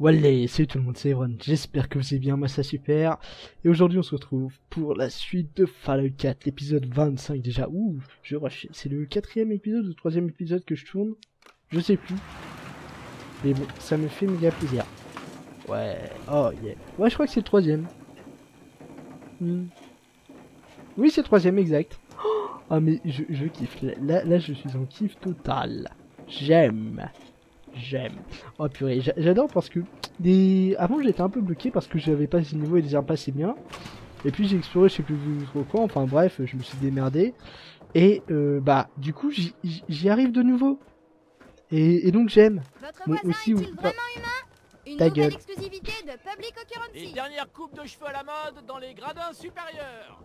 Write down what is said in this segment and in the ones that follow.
Wallah, salut tout le monde, c'est Ron. J'espère que vous allez bien, moi ça super. Et aujourd'hui on se retrouve pour la suite de Fallout 4, l'épisode 25 déjà. Ouh, je rush. C'est le quatrième épisode ou le troisième épisode que je tourne? Je sais plus. Mais bon, ça me fait méga plaisir. Ouais, oh yeah. Ouais, je crois que c'est le troisième. Hmm. Oui, c'est le troisième, exact. Ah mais je, je kiffe. Là, je suis en kiff total. J'aime. J'aime. Oh purée, j'adore parce que des... avant j'étais un peu bloqué parce que j'avais pas ce niveau et des armes pas assez bien. Et puis j'ai exploré je sais plus trop quoi, enfin bref, je me suis démerdé. Et euh, bah du coup j'y arrive de nouveau. Et, donc j'aime. Bon, aussi ou pas... Une Ta gueule. exclusivité de Public Occurrency. Une dernière coupe de cheveux à la mode dans les gradins supérieurs.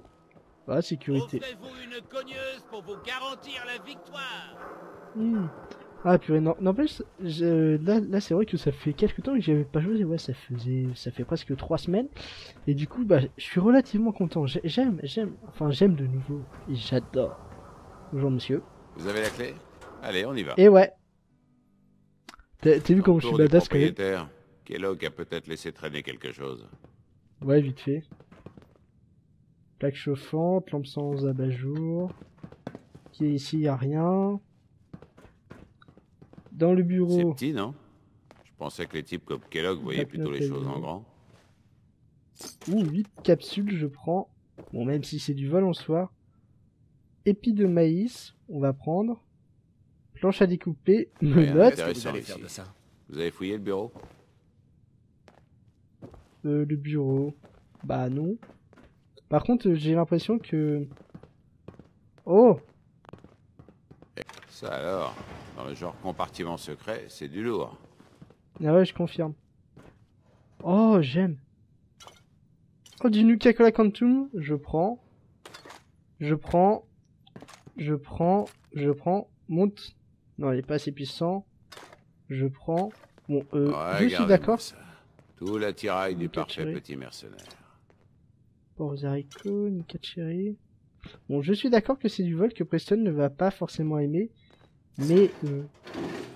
Ah, sécurité. Offrez-vous une cogneuse pour vous garantir la victoire. Ah purée, non, n'empêche, là, là c'est vrai que ça fait quelques temps que j'avais pas joué, ouais, ça faisait, ça fait presque trois semaines, et du coup, bah, je suis relativement content, j'aime, j'aime, enfin, j'aime de nouveau, et j'adore. Bonjour monsieur. Vous avez la clé? Allez, on y va. Et ouais. T'as vu comment je suis badass quand même Kellogg a peut-être laissé traîner quelque chose. Ouais, vite fait. Plaque chauffante, lampe sans abat-jour. Ici, y a rien. Dans le bureau. C'est petit, non? Je pensais que les types comme Kellogg voyaient plutôt les choses en grand. Ouh, 8 capsules, je prends. Bon, même si c'est du vol en soi. Épi de maïs, on va prendre. Planche à découper, menottes. Vous, allez faire de ça. vous avez fouillé le bureau? Euh, Le bureau. Bah non. Par contre, j'ai l'impression que... Oh Ça alors dans le genre compartiment secret, c'est du lourd. Ah ouais, je confirme. Oh, j'aime. Oh, du Nuka Cola Quantum, je prends. Je prends. Je prends. Je prends. Monte. Non, il est pas assez puissant. Je prends. Bon, euh, je suis d'accord. Tout l'attirail du parfait petit mercenaire. Ports haricots, Nuka Cherry. Bon, je suis d'accord que c'est du vol que Preston ne va pas forcément aimer. Mais euh,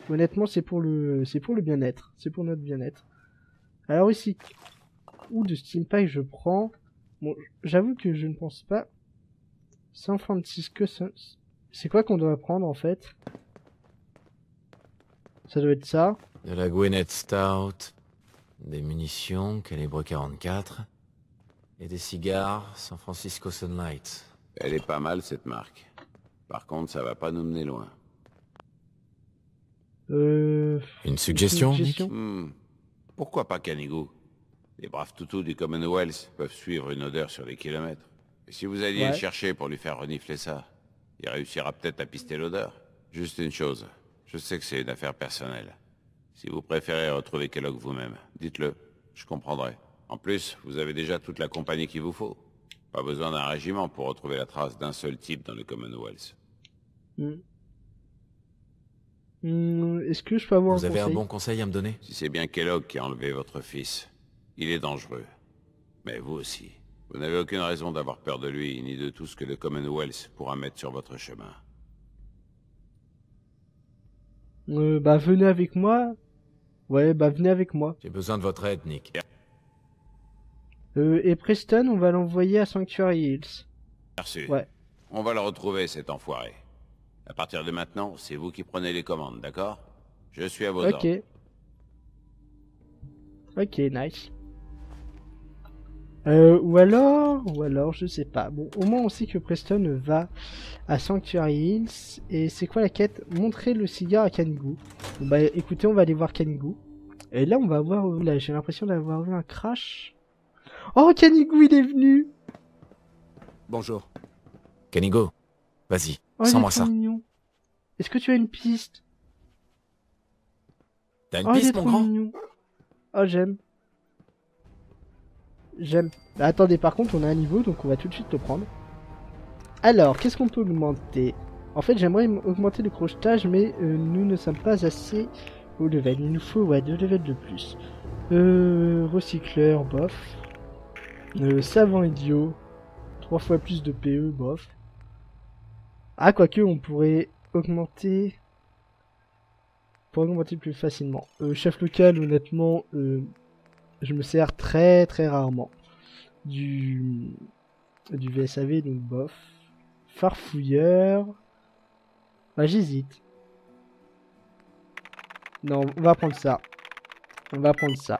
honnêtement, c'est pour le, c'est pour le bien-être, c'est pour notre bien-être. Alors ici, où de Steam Pack je prends Bon, j'avoue que je ne pense pas. San Francisco, c'est quoi qu'on doit prendre en fait? Ça doit être ça. De la Gwyneth Stout, des munitions calibre 44 et des cigares San Francisco Sunlight. Elle est pas mal cette marque. Par contre, ça va pas nous mener loin. Euh... Une suggestion, hmm. Pourquoi pas Canigou? Les braves toutous du Commonwealth peuvent suivre une odeur sur des kilomètres. Et si vous alliez le chercher pour lui faire renifler ça, il réussira peut-être à pister l'odeur. Juste une chose, je sais que c'est une affaire personnelle. Si vous préférez retrouver Kellogg vous-même, dites-le, je comprendrai. En plus, vous avez déjà toute la compagnie qu'il vous faut. Pas besoin d'un régiment pour retrouver la trace d'un seul type dans le Commonwealth. Hmm. Hmm, est-ce que je peux avoir Vous avez un bon conseil à me donner? Si c'est bien Kellogg qui a enlevé votre fils, il est dangereux. Mais vous aussi. Vous n'avez aucune raison d'avoir peur de lui, ni de tout ce que le Commonwealth pourra mettre sur votre chemin. Euh, bah venez avec moi. Ouais, bah venez avec moi. J'ai besoin de votre aide, Nick. Euh, et Preston, on va l'envoyer à Sanctuary Hills. Merci. Ouais. On va le retrouver, cet enfoiré. À partir de maintenant, c'est vous qui prenez les commandes, d'accord? Je suis à vos ordres. Ok. Ok, nice. Euh, ou alors, ou alors, je sais pas. Bon, au moins on sait que Preston va à Sanctuary Hills. Et c'est quoi la quête? Montrer le cigare à Canigou. Bon, bah écoutez, on va aller voir Canigou. Et là, on va voir... Là, j'ai l'impression d'avoir vu un crash. Oh, Canigou, il est venu Bonjour. Canigo, vas-y, oh, Sens-moi ça. Est-ce que tu as une piste? T'as une oh, piste, mon grand? Oh, j'aime. J'aime. Bah, attendez, par contre, on a un niveau, donc on va tout de suite le prendre. Alors, qu'est-ce qu'on peut augmenter? En fait, j'aimerais augmenter le crochetage, mais euh, nous ne sommes pas assez au level. Il nous faut, ouais, deux levels de plus. Euh, recycleur, bof. Euh, savant idiot. Trois fois plus de PE, bof. Ah, quoique, on pourrait augmenter... pour augmenter plus facilement. Euh, chef local, honnêtement, euh, je me sers très très rarement du du VSAV, donc bof. Farfouilleur. Bah j'hésite. Non, on va prendre ça. On va prendre ça.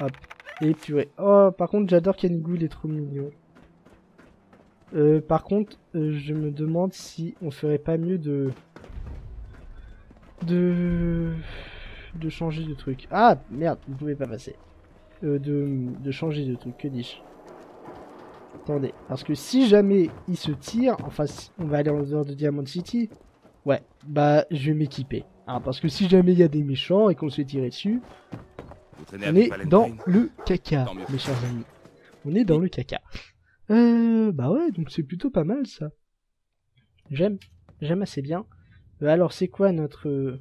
Hop. Et purée. Oh, par contre, j'adore Kanigou, il est trop mignon. Euh, par contre, euh, je me demande si on ferait pas mieux de... De... De changer de truc. Ah, merde, vous pouvez pas passer. Euh, de, de changer de truc, que dis-je Attendez, parce que si jamais il se tire, enfin, on va aller en dehors de Diamond City, ouais, bah, je vais m'équiper. Hein, parce que si jamais il y a des méchants et qu'on se fait tirer dessus, on est dans le caca, mes chers amis. On est dans le caca. Euh, bah ouais, donc c'est plutôt pas mal ça. J'aime, j'aime assez bien. Euh, alors c'est quoi notre...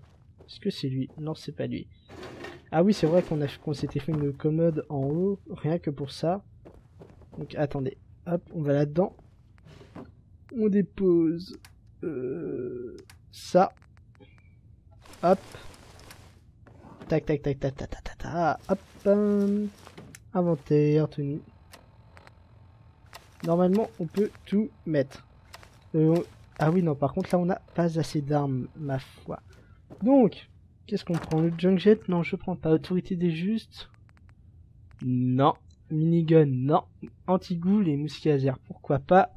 Est-ce que c'est lui? Non, c'est pas lui. Ah oui, c'est vrai qu'on qu'on s'était fait une commode en haut, rien que pour ça. Donc attendez, hop, on va là-dedans. On dépose euh, ça. Hop. Tac, tac, tac, tac, tac, tac, tac, tac. Hop. Euh, inventaire, tenue. Normalement, on peut tout mettre. Euh, ah oui, non, par contre, là, on n'a pas assez d'armes, ma foi. Donc, qu'est-ce qu'on prend? Le junk jet? Non, je prends pas. Autorité des justes? Non. Minigun? Non. Anti-ghoul et mousquet pourquoi pas?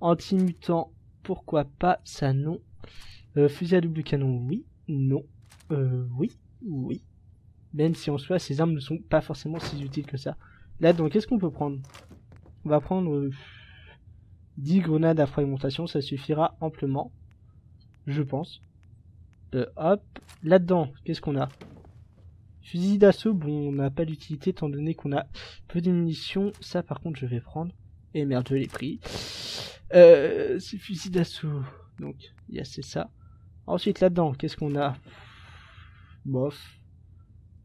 Anti-mutant, pourquoi pas? Ça, non. Euh, fusil à double canon, oui. Non. Euh, oui. Oui. Même si en soi, ces armes ne sont pas forcément si utiles que ça. Là, donc, qu'est-ce qu'on peut prendre? On va prendre 10 euh, grenades à fragmentation, ça suffira amplement. Je pense. Euh, hop, là-dedans, qu'est-ce qu'on a? Fusil d'assaut, bon, on n'a pas d'utilité étant donné qu'on a peu de munitions. Ça, par contre, je vais prendre. Et merde, je l'ai pris. Euh, c'est fusil d'assaut. Donc, il c'est ça. Ensuite, là-dedans, qu'est-ce qu'on a? Bof.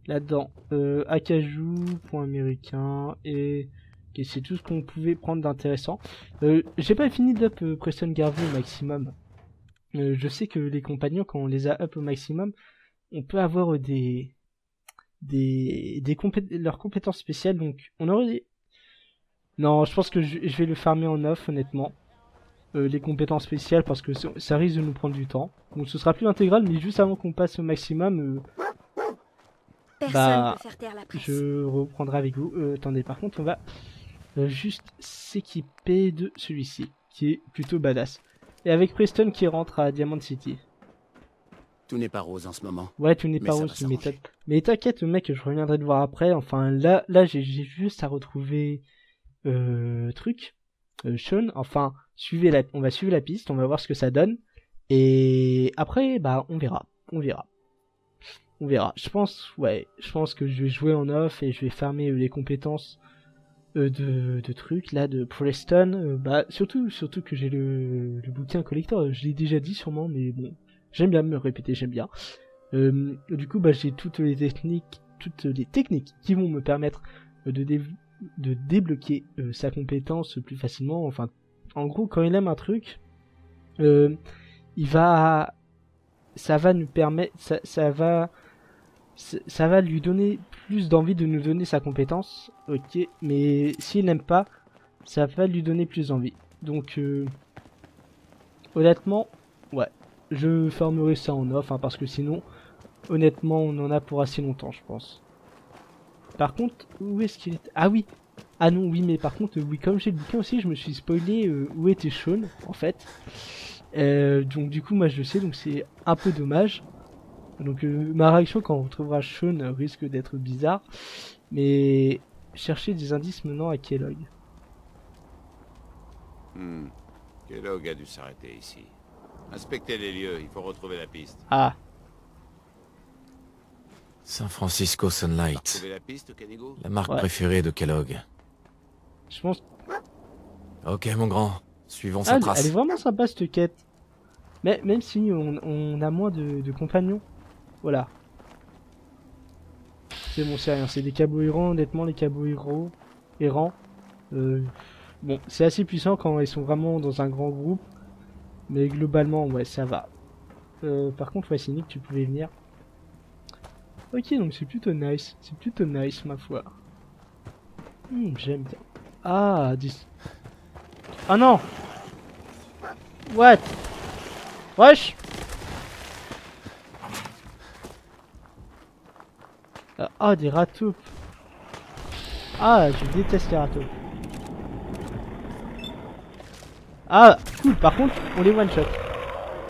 Là-dedans, euh, acajou, point américain et c'est tout ce qu'on pouvait prendre d'intéressant. Euh, j'ai pas fini d'up euh, Preston Garvey au maximum. Euh, je sais que les compagnons, quand on les a up au maximum, on peut avoir des des, des leurs compétences spéciales. Donc on aurait non, je pense que je, vais le farmer en off honnêtement. les compétences spéciales parce que ça risque de nous prendre du temps. Donc ce sera plus intégral, mais juste avant qu'on passe au maximum, bah, je reprendrai avec vous. attendez, par contre, on va juste s'équiper de celui-ci, qui est plutôt badass. Et avec Preston qui rentre à Diamond City. Tout n'est pas rose en ce moment. Ouais, tout n'est pas rose. Mais t'inquiète, mec, je reviendrai te voir après. Enfin, là, là, j'ai juste à retrouver euh, truc, euh, Sean. Enfin, suivez la, on va suivre la piste, on va voir ce que ça donne. Et après, bah, on verra, on verra, on verra. Je pense, ouais, je pense que je vais jouer en off et je vais farmer les compétences euh, de, trucs là de Preston euh, bah surtout surtout que j'ai le, le, bouquin collector je l'ai déjà dit sûrement mais bon j'aime bien me répéter j'aime bien. Euh, du coup bah j'ai toutes les techniques toutes les techniques qui vont me permettre de de débloquer sa compétence plus facilement. Enfin en gros quand il aime un truc il va ça va nous permettre ça, ça va ça va lui donner plus d'envie de nous donner sa compétence, ok, mais s'il n'aime pas, ça va lui donner plus d'envie. Donc, euh, honnêtement, ouais, je fermerai ça en off, hein, parce que sinon, honnêtement, on en a pour assez longtemps, je pense. Par contre, où est-ce qu'il est? Ah oui Ah non, oui, mais par contre, oui, comme j'ai le bouquin aussi, je me suis spoilé euh, où était Sean, en fait. Euh, donc du coup, moi je le sais, donc c'est un peu dommage. Donc euh, ma réaction quand on retrouvera Sean risque d'être bizarre, mais chercher des indices menant à Kellogg. Hmm. Kellogg a dû s'arrêter ici. Inspectez les lieux, il faut retrouver la piste. Ah. San Francisco Sunlight. La, piste, la marque préférée de Kellogg. Je pense. Ok mon grand, suivons sa ah, trace. Elle est vraiment sympa cette quête. Mais même si on, a moins de compagnons. Voilà. C'est bon, c'est rien. C'est des cabots errants, honnêtement, les cabots errants. euh, bon, c'est assez puissant quand ils sont vraiment dans un grand groupe. Mais globalement, ouais, ça va. Euh, par contre, ouais, Cynic, tu pouvais venir. Ok, donc c'est plutôt nice. C'est plutôt nice, ma foi. Hmm, J'aime bien. Ah, 10. Ah non What? Wesh Ah, Ah, des râteaux. Ah, je déteste les râteaux. Ah, cool. Par contre, on les one shot.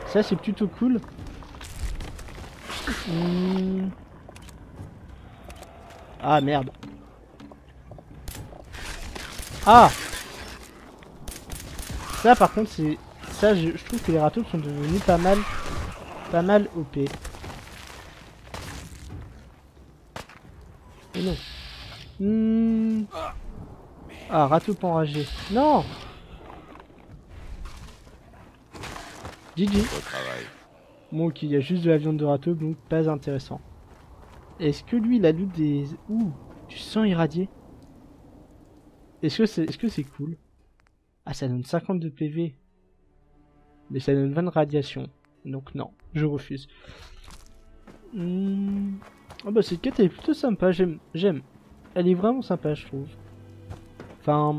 Ça, c'est plutôt cool. Hmm. Ah, merde. Ah Ça, par contre, c'est... Ça, je, trouve que les râteaux sont devenus pas mal... Pas mal OP. Mais non. Hmm. Ah, pas enragé. Non GG. Bon, ok, il y a juste de la viande de râteau, donc pas intéressant. Est-ce que lui, il a loot des... Ouh, du sang irradié? Est-ce que c'est est -ce que c'est cool? Ah, ça donne 52 PV. Mais ça donne 20 de radiation. Donc non, je refuse. Hmm. Ah bah cette quête elle est plutôt sympa, j'aime. J'aime. Elle est vraiment sympa, je trouve. Enfin...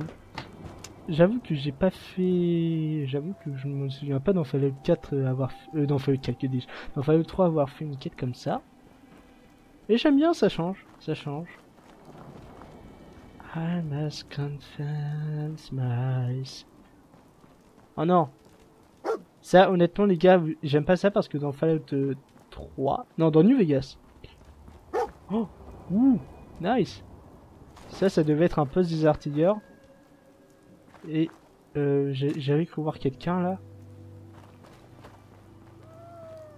J'avoue que j'ai pas fait... J'avoue que je me souviens pas dans Fallout 4 euh, avoir... Euh, dans Fallout 4, que dis-je Dans Fallout 3 avoir fait une quête comme ça. Et j'aime bien, ça change. Ça change. I must confess my... Oh non Ça, honnêtement, les gars, j'aime pas ça parce que dans Fallout euh, 3... Non, dans New Vegas. Oh Ouh Nice Ça, ça devait être un poste des artilleurs. Et euh, j'ai- j'avais cru voir quelqu'un là.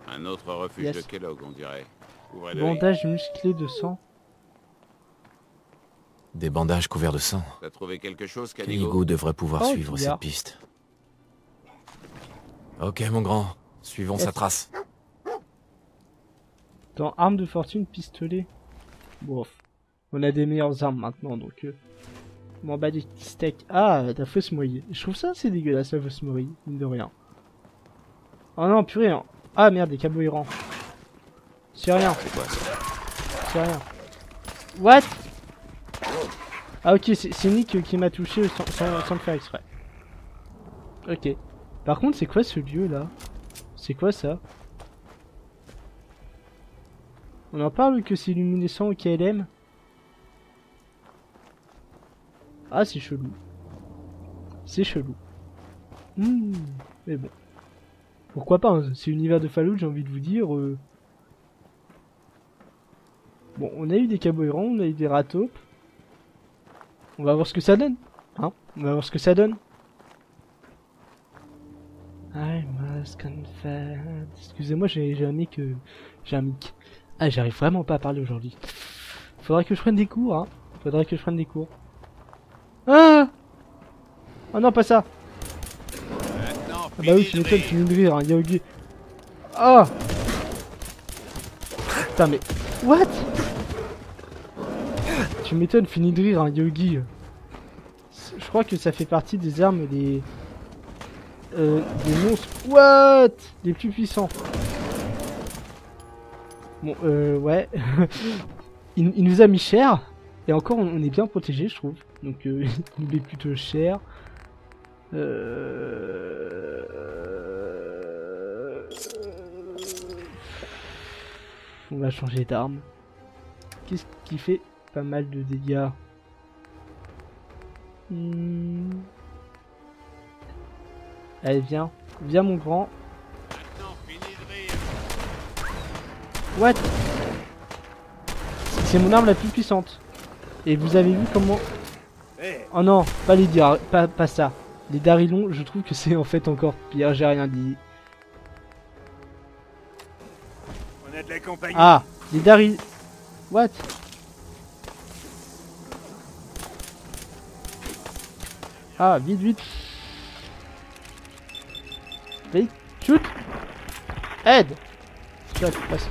Un autre refuge Yes. de Kellogg, on dirait. Bandage musclé de sang. Des bandages couverts de sang. T'as trouvé quelque chose, Canigo Canigo devrait pouvoir Oh, suivre cette piste. Ok, mon grand. Suivons sa trace. Dans arme de fortune, pistolet. Bof. On a des meilleures armes maintenant donc. Euh, m'en bats des steaks. Ah, la fausse moyée. Je trouve ça assez dégueulasse la fausse moyée, mine de rien. Oh non, purée. hein. Ah merde, des cabots errants. C'est rien, C'est quoi ça c'est rien. What? Ah ok, c'est c'est Nick euh, qui m'a touché sans, sans, sans le faire exprès. Ok. Par contre, c'est quoi ce lieu là? C'est quoi ça? On en parle que c'est luminescent au KLM Ah, c'est chelou. C'est chelou. Hmm, mais bon. Pourquoi pas, hein, c'est l'univers de Fallout, j'ai envie de vous dire. euh. Bon, on a eu des cabots on a eu des rataupes. On va voir ce que ça donne. Hein On va voir ce que ça donne. I must confess. Excusez-moi, j'ai j'ai un mic. euh, j'ai un mic. Ah, j'arrive vraiment pas à parler aujourd'hui. Faudrait que je prenne des cours, hein. Faudrait que je prenne des cours. Oh non, pas ça Ah bah oui, tu m'étonnes, tu de rire, hein, Yogi. Ah Putain, mais... What? Tu m'étonnes, fini de rire, hein, Yogi. Je crois que ça fait partie des armes des... Euh, des monstres... What? Des plus puissants. Bon, euh, ouais. il, il nous a mis cher. Et encore, on, on est bien protégé, je trouve. Donc, euh, il nous met plutôt cher. Euh... On va changer d'arme. Qu'est-ce qui fait pas mal de dégâts Hmm. Allez, viens. Viens, mon grand. What? C'est mon arme la plus puissante. Et vous avez vu comment... Oh non, pas les pas, pas ça. Les Darilons, je trouve que c'est en fait encore pire, j'ai rien dit. On a de la compagnie. Ah, les Daril... What? Ah, vite, vite. Vite, shoot Aide passe.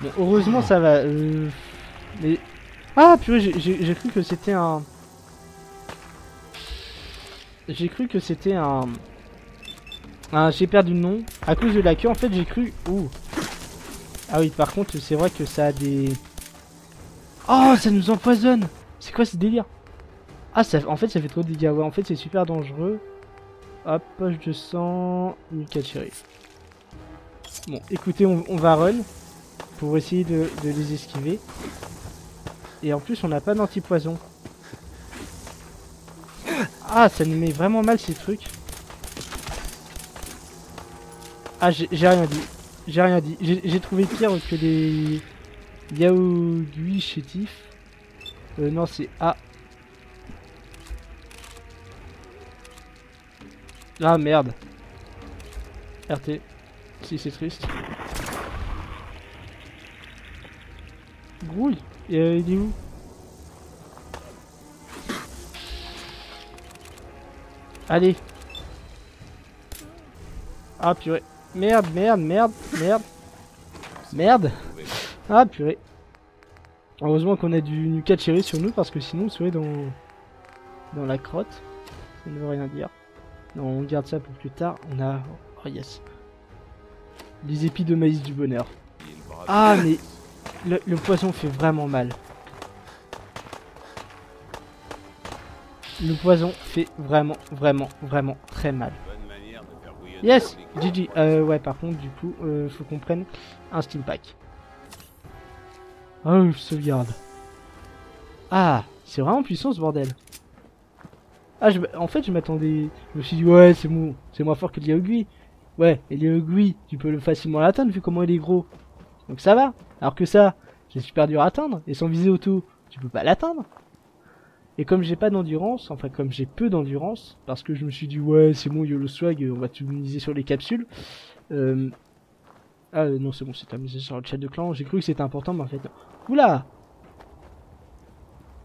Bon, heureusement ça va. Euh... Mais... Ah, purée, j'ai cru que c'était un... J'ai cru que c'était un... J'ai perdu le nom. À cause de la queue, en fait, j'ai cru... Ouh. Ah oui, par contre, c'est vrai que ça a des... Oh, ça nous empoisonne C'est quoi ce délire? Ah, ça... en fait, ça fait trop de dégâts. Ouais, en fait, c'est super dangereux. Hop, poche de sang... Mikachiri. Bon, écoutez, on, va run. Pour essayer de les esquiver. Et en plus, on n'a pas d'antipoison. Ah, ça nous met vraiment mal ces trucs. Ah, j'ai rien dit. J'ai rien dit. J'ai trouvé pire que les Yaogui chétifs. Euh, non, c'est A. Ah, merde. RT. Si, c'est triste. Grouille. Euh, il est où? Allez. Ah purée. Merde, merde, merde, merde. Merde. Ah purée. Heureusement qu'on a du Nuka Cherry sur nous parce que sinon on serait dans dans la crotte. Ça ne veut rien dire. Non, on garde ça pour plus tard. On a oh yes. Les épis de maïs du bonheur. Ah mais le, le poison fait vraiment mal. Le poison fait vraiment, vraiment, vraiment très mal. Yes. GG. Euh, ouais, par contre, du coup, euh, faut qu'on prenne un Steam Pack. Oh, sauvegarde. Ah, c'est vraiment puissant ce bordel. Ah, je, en fait, je m'attendais. Je me suis dit, ouais, c'est mon, c'est moins fort que Liaogui. Ouais, et Liaogui, tu peux le facilement l'atteindre vu comment il est gros. Donc ça va. Alors que ça, c'est super dur à atteindre. Et sans viser auto, tu peux pas l'atteindre. Et comme j'ai pas d'endurance, enfin comme j'ai peu d'endurance, parce que je me suis dit ouais c'est bon YOLO swag, on va tout miser sur les capsules. Euh... Ah non c'est bon c'est amusé sur le chat de clan, j'ai cru que c'était important mais en fait. Oula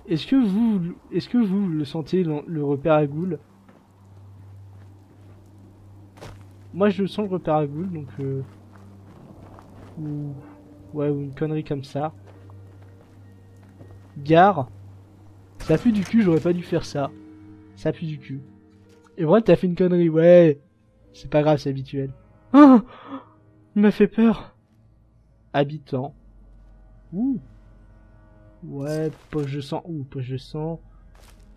Est-ce que vous est-ce que vous le sentez le, le repère à goule Moi je sens le repère à goule donc euh... ou ouais ou une connerie comme ça. Gare ça pue du cul, j'aurais pas dû faire ça. Ça pue du cul. Et voilà, t'as fait une connerie, ouais. C'est pas grave, c'est habituel. Ah Il m'a fait peur. Habitant. Ouh. Ouais, poche de sang. Ouh, poche de sang.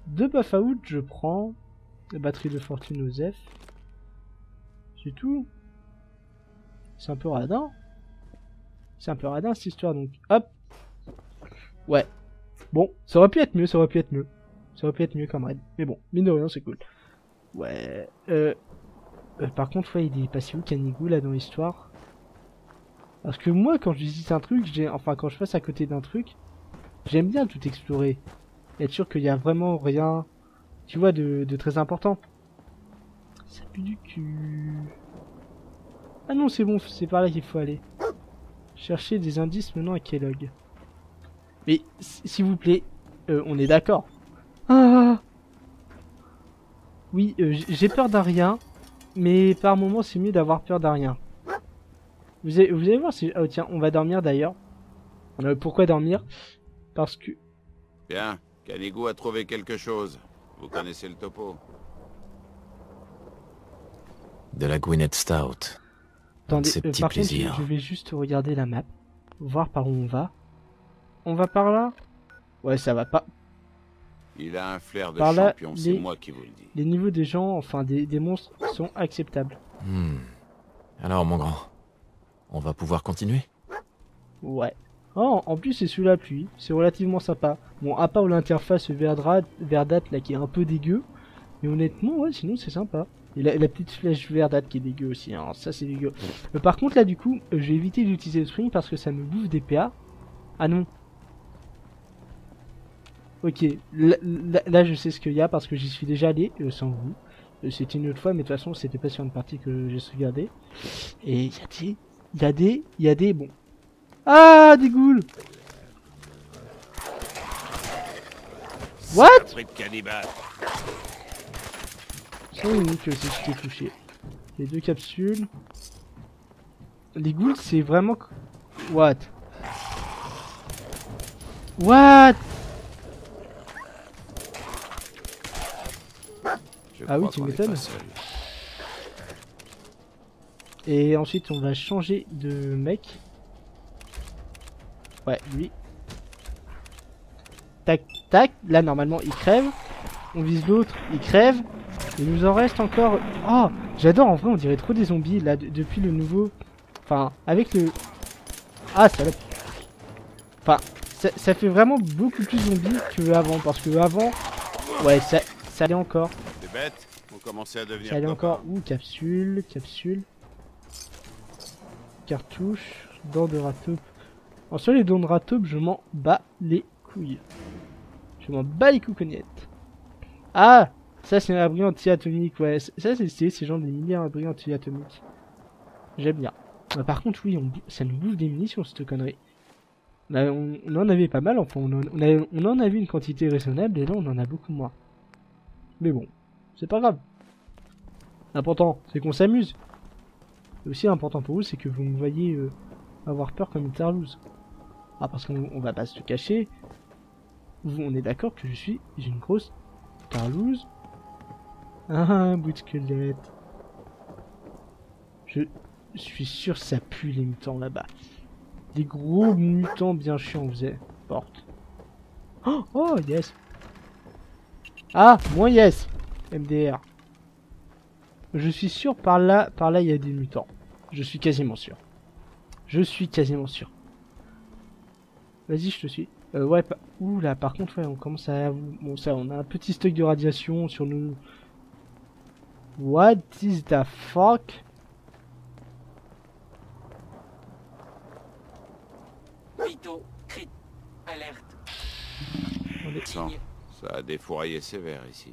Deux buff à out, je prends. La batterie de fortune Osef. C'est tout. C'est un peu radin. C'est un peu radin cette histoire, donc hop. Ouais, Bon, ça aurait pu être mieux, ça aurait pu être mieux. Ça aurait pu être mieux comme raid. Mais bon, mine de rien, c'est cool. Ouais. Euh, euh, par contre, ouais, il est passé où Canigou là dans l'histoire? Parce que moi, quand je visite un truc, j'ai, enfin, quand je passe à côté d'un truc, j'aime bien tout explorer. Être sûr qu'il y a vraiment rien, tu vois, de, de très important. Ça pue du cul. Ah non, c'est bon, c'est par là qu'il faut aller. Chercher des indices maintenant à Kellogg. Mais s'il vous plaît, euh, on est d'accord. Ah Oui, euh, j'ai peur d'un rien, mais par moments c'est mieux d'avoir peur d'un rien. Vous allez, vous allez voir si... Oh tiens, on va dormir d'ailleurs. Euh, pourquoi dormir? Parce que... Bien, Canigou a trouvé quelque chose. Vous connaissez le topo. De la Gwyneth Stout. Attendez, euh, par contre, je vais juste regarder la map, voir par où on va. On va par là? Ouais, ça va pas. Il a un flair de Par là, champion, c'est les- moi qui vous le dis. Les niveaux des gens, enfin des, des monstres, sont acceptables. Hmm. Alors, mon grand, on va pouvoir continuer? Ouais. Oh, en plus c'est sous la pluie, c'est relativement sympa. Bon, à part l'interface verdâtre là qui est un peu dégueu, mais honnêtement, ouais, sinon c'est sympa. Et la, la petite flèche verdâtre qui est dégueu aussi, hein, ça c'est dégueu. Euh, par contre là du coup, euh, je vais éviter d'utiliser le spring parce que ça me bouffe des PA. Ah non. Ok, là, là- là, je sais ce qu'il y a parce que j'y suis déjà allé, euh, sans vous. Euh, C'était une autre fois, mais de toute façon c'était pas sur une partie que j'ai regardé. Et il y a des... Il y a des... Il y a des... Bon, ah, des ghouls What? Pris de cannibale. C'est unique que si je t'ai touché. Les deux capsules. Les ghouls, c'est vraiment... What? What? Je Ah oui, tu m'étonnes. Et ensuite, on va changer de mec. Ouais, lui. Tac, tac. Là, normalement, il crève. On vise l'autre, il crève. Il nous en reste encore... Oh J'adore, en vrai, on dirait trop des zombies, là, depuis le nouveau... Enfin, avec le... Ah, ça Enfin, ça, ça, fait vraiment beaucoup plus zombie que avant, parce que avant... Ouais, ça, ça allait encore. C'est bête, on commençait à devenir encore. Ouh, capsule, capsule. Cartouche, dents de rataupe. En soi, les dents de rataupe, je m'en bats les couilles. Je m'en bats les couconnettes. Ah Ça, c'est un abri anti-atomique, ouais. Ça, c'est c'est genre des milliers d'abris anti-atomiques. J'aime bien. Bah, par contre, oui, on, ça nous bouffe des munitions, cette connerie. Là, on, en avait pas mal, enfin, on en, on, on en avait une quantité raisonnable, et là, on en a beaucoup moins. Mais bon, c'est pas grave. L'important, c'est qu'on s'amuse. Et aussi important pour vous, c'est que vous me voyez euh, avoir peur comme une tarlouse. Ah, parce qu'on va pas se cacher. Vous, on est d'accord que je suis une grosse tarlouse. Ah, un bout de squelette. Je suis sûr ça pue les mutants là-bas. Des gros mutants bien chiants, vous êtes. Porte. Oh, oh, yes. Ah, moins yes. MDR. Je suis sûr par là, par là il y a des mutants. Je suis quasiment sûr. Je suis quasiment sûr. Vas-y, je te suis. Euh, ouais, ouh là, par contre, ouais, on commence à... Bon, ça, on a un petit stock de radiation sur nous. What is the fuck? Crit, alerte. Ça a défouraillé sévère ici.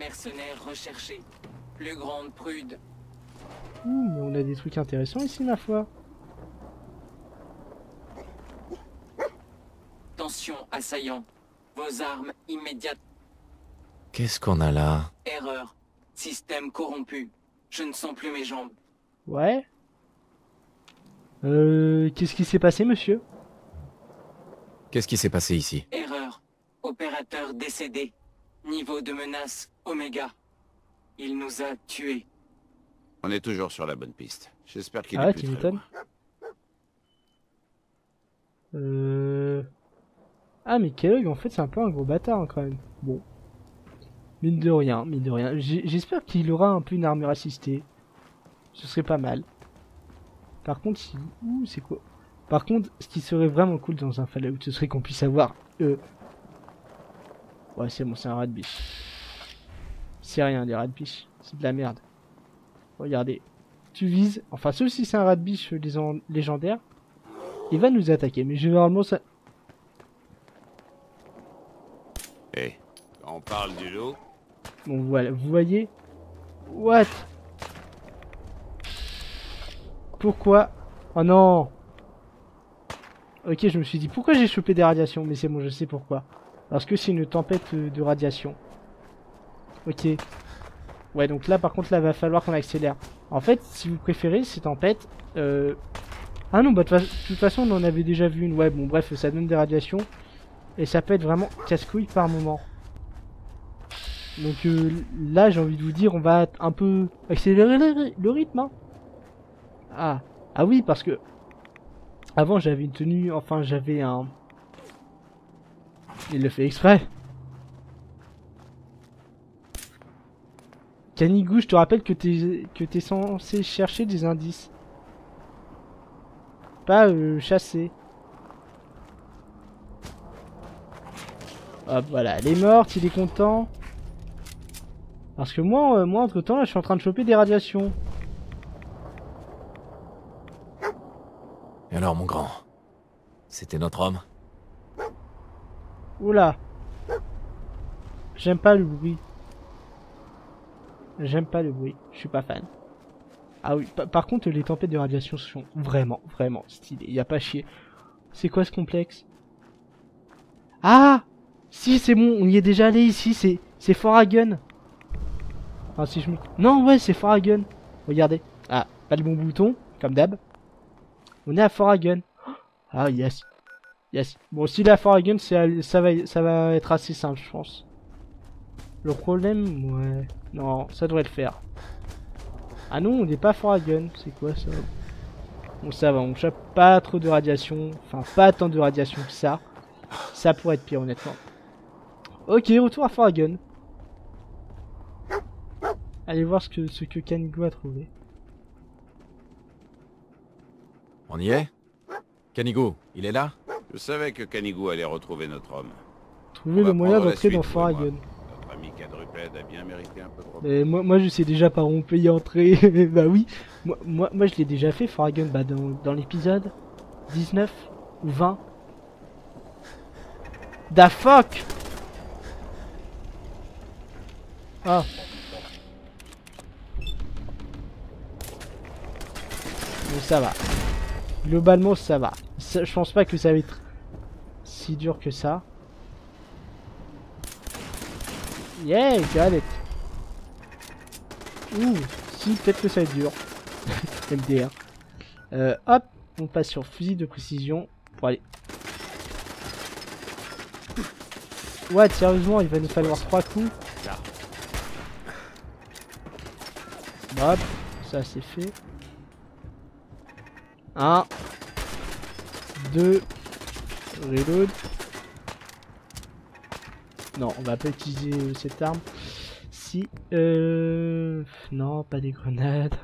Mercenaires recherchés. Plus grande prude. Ouh, mais on a des trucs intéressants ici, ma foi. Tension assaillant. Vos armes immédiates. Qu'est-ce qu'on a là? Erreur. Système corrompu. Je ne sens plus mes jambes. Ouais. Euh, qu'est-ce qui s'est passé, monsieur? Qu'est-ce qui s'est passé ici? Erreur. Opérateur décédé. Niveau de menace Oméga. Il nous a tués. On est toujours sur la bonne piste. J'espère qu'il ah est plus très loin. Euh... Ah mais Kellogg en fait c'est un peu un gros bâtard hein, quand même. Bon. Mine de rien, mine de rien. J'espère qu'il aura un peu une armure assistée. Ce serait pas mal. Par contre, si... Ouh, c'est quoi? Par contre, ce qui serait vraiment cool dans un Fallout, ce serait qu'on puisse avoir... Euh... Ouais, c'est bon, c'est un rat de C'est rien, des rats de C'est de la merde. Regardez. Tu vises... Enfin, sauf si c'est un rat de biche légendaire. Il va nous attaquer, mais généralement ça... Eh, on parle du lot. Bon, voilà, vous voyez? What? Pourquoi? Oh non! Ok, je me suis dit, pourquoi j'ai chopé des radiations? Mais c'est bon, je sais pourquoi. Parce que c'est une tempête de radiation. Ok. Ouais, donc là, par contre, là, va falloir qu'on accélère. En fait, si vous préférez, ces tempêtes... Euh... Ah non, bah de toute façon, on en avait déjà vu une. Ouais, bon, bref, ça donne des radiations. Et ça peut être vraiment casse-couille par moment. Donc euh, là, j'ai envie de vous dire, on va un peu accélérer le, rythme. Hein. Ah, ah oui, parce que avant j'avais une tenue, enfin j'avais un. Il le fait exprès. Canigou, je te rappelle que t'es que censé chercher des indices, pas euh, chasser. Hop, voilà, elle est morte, il est content. Parce que moi, euh, moi entre temps, là, je suis en train de choper des radiations. Et alors, mon grand C'était notre homme? Oula J'aime pas le bruit. J'aime pas le bruit. Je suis pas fan. Ah oui, par contre, les tempêtes de radiation sont vraiment, vraiment stylées. Y a pas chier. C'est quoi ce complexe? Ah si, c'est bon, on y est déjà allé ici, c'est c'est Foragun. Ah, si je me... Non, ouais, c'est Foragun. Regardez. Ah, pas le bon bouton, comme d'hab. On est à Foragun. Ah, yes. Yes. Bon, si la Foragun, ça va, ça va être assez simple, je pense. Le problème, ouais... Non, ça devrait le faire. Ah non, on n'est pas Foragun. C'est quoi ça? Bon, ça va, on chope pas trop de radiation. Enfin, pas tant de radiation que ça. Ça pourrait être pire, honnêtement. Ok, retour à Foragun. Allez voir ce que, ce que Kanigo a trouvé. On y est? Canigo, il est là? Je savais que Canigou allait retrouver notre homme. Trouver le moyen d'entrer dans. Foragun. Notre ami quadrupède a bien mérité un peu de repos. Mais moi, moi je sais déjà par où on peut y entrer. bah oui. Moi, moi, moi je l'ai déjà fait, Foragun, bah dans, dans l'épisode 19 ou 20. Da fuck Ah. Mais ça va. Globalement, ça va. Je pense pas que ça va être si dur que ça. Yeah, got it. Ouh, si, peut-être que ça va être dur. MDR. Euh, hop, on passe sur fusil de précision pour aller. Ouais, sérieusement, il va nous falloir trois coups. Hop, ça c'est fait. Un. Deux. Reload. Non, on va pas utiliser euh, cette arme. Si, euh... Non, pas des grenades.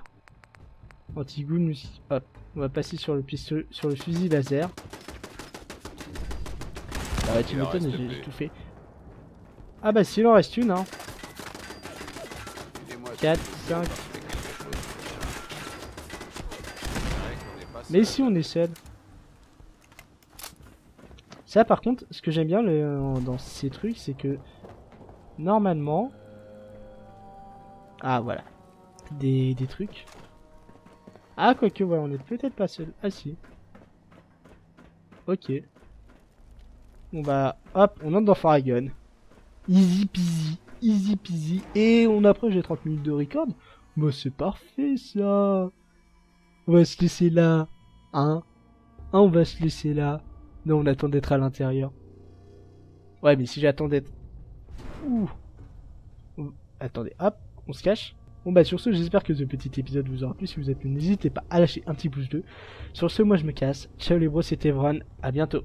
Antigoon, aussi. hop. On va passer sur le pistolet, sur le fusil laser. Ah ouais, tu m'étonnes, j'ai tout fait. Ah bah s'il en reste une, hein. Aidez-moi, s'il 4, vous plaît, 5. on va faire quelque chose. C'est vrai qu'on n'est pas Mais si on est seul. Par contre, ce que j'aime bien le- dans ces trucs, c'est que normalement... Ah voilà. Des, des trucs. Ah quoique ouais, on est peut-être pas seul. Ah si. Ok. Bon bah hop, on entre dans Faragon. Easy peasy, easy peasy. Et on approche les 30 minutes de record. Bah c'est parfait ça. On va se laisser là. Hein Hein, on va se laisser là. Non, on attend d'être à l'intérieur. Ouais, mais si j'attends d'être... Ouh. Attendez, hop, on se cache. Bon bah sur ce, j'espère que ce petit épisode vous aura plu. Si vous êtes n'hésitez pas à lâcher un petit pouce bleu. Sur ce, moi je me casse. Ciao les bros, c'était Evron. À bientôt.